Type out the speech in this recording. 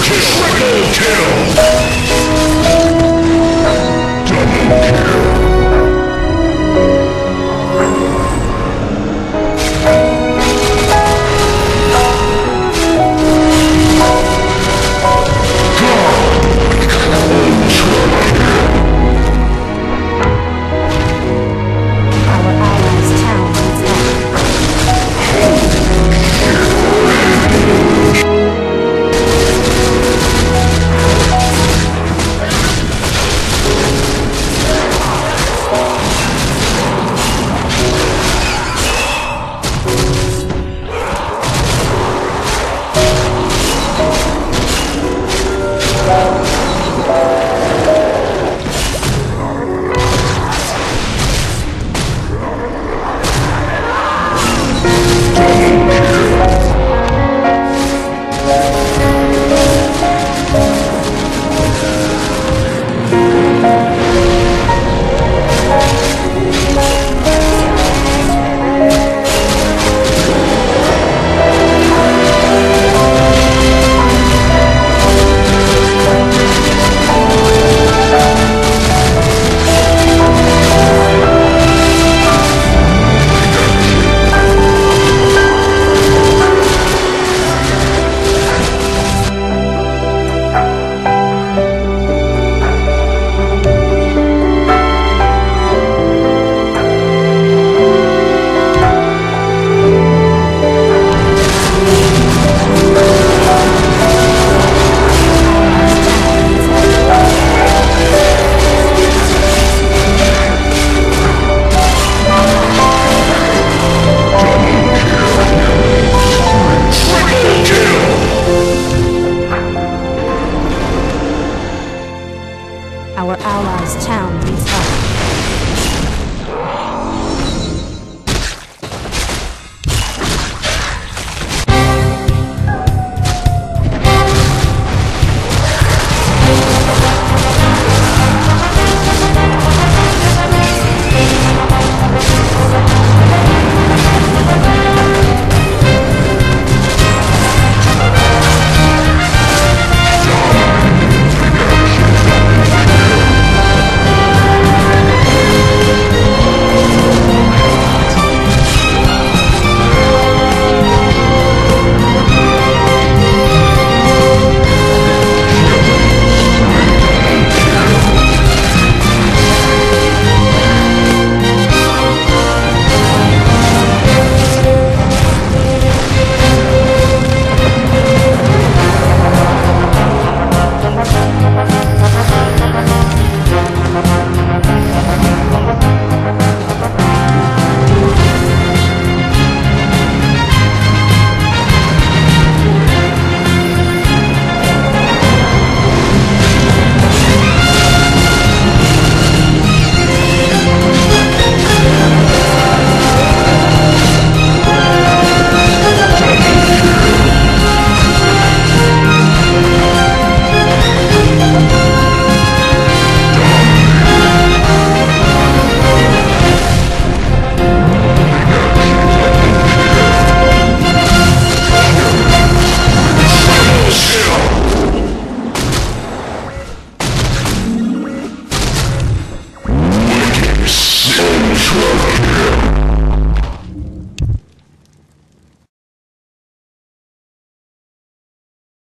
Triple kill!